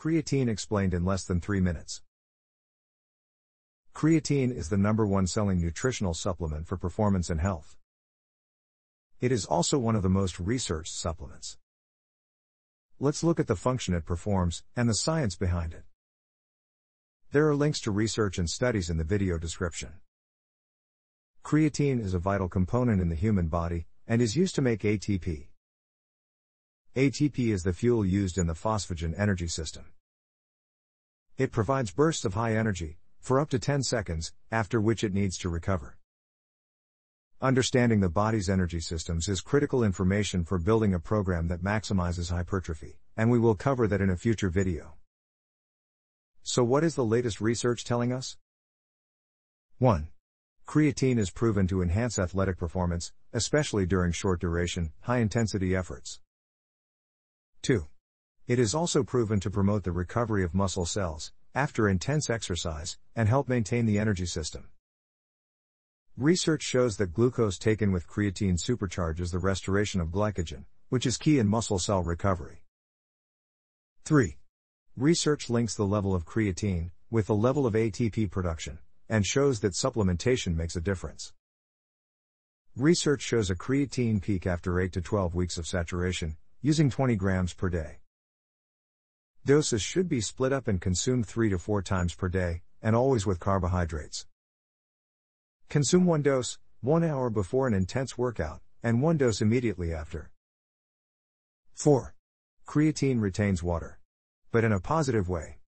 Creatine explained in less than 3 minutes. Creatine is the number one selling nutritional supplement for performance and health. It is also one of the most researched supplements. Let's look at the function it performs and the science behind it. There are links to research and studies in the video description. Creatine is a vital component in the human body and is used to make ATP. ATP is the fuel used in the phosphagen energy system. It provides bursts of high energy, for up to 10 seconds, after which it needs to recover. Understanding the body's energy systems is critical information for building a program that maximizes hypertrophy, and we will cover that in a future video. So what is the latest research telling us? 1. Creatine is proven to enhance athletic performance, especially during short duration, high intensity efforts. 2. It is also proven to promote the recovery of muscle cells, after intense exercise, and help maintain the energy system. Research shows that glucose taken with creatine supercharges the restoration of glycogen, which is key in muscle cell recovery. 3. Research links the level of creatine with the level of ATP production and shows that supplementation makes a difference. Research shows a creatine peak after 8 to 12 weeks of saturation, using 20 grams per day. Doses should be split up and consumed 3 to 4 times per day, and always with carbohydrates. Consume one dose, 1 hour before an intense workout, and one dose immediately after. 4. Creatine retains water. But in a positive way.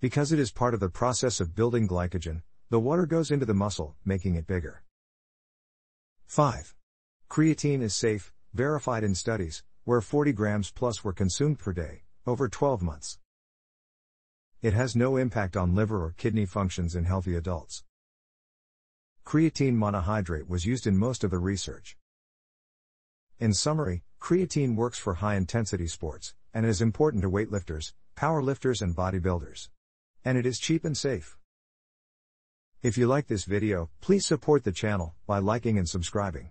Because it is part of the process of building glycogen, the water goes into the muscle, making it bigger. 5. Creatine is safe, verified in studies, where 40 grams plus were consumed per day, over 12 months. It has no impact on liver or kidney functions in healthy adults. Creatine monohydrate was used in most of the research. In summary, creatine works for high intensity sports, and is important to weightlifters, powerlifters, and bodybuilders. And it is cheap and safe. If you like this video, please support the channel by liking and subscribing.